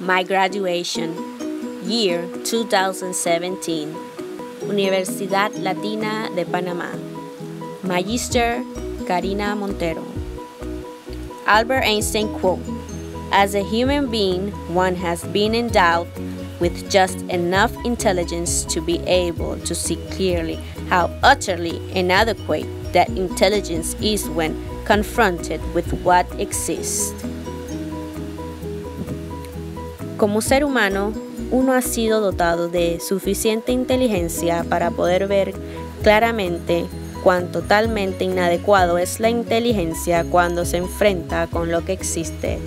My graduation, year 2017, Universidad Latina de Panamá. Magister Kharina Montero. Albert Einstein quote, As a human being, one has been endowed with just enough intelligence to be able to see clearly how utterly inadequate that intelligence is when confronted with what exists. Como ser humano, uno ha sido dotado de suficiente inteligencia para poder ver claramente cuán totalmente inadecuado es la inteligencia cuando se enfrenta con lo que existe.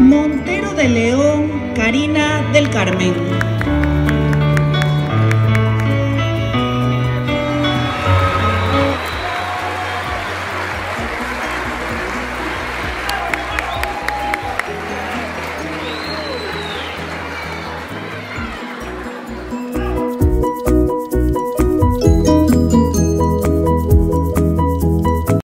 Montero de León, Karina del Carmen.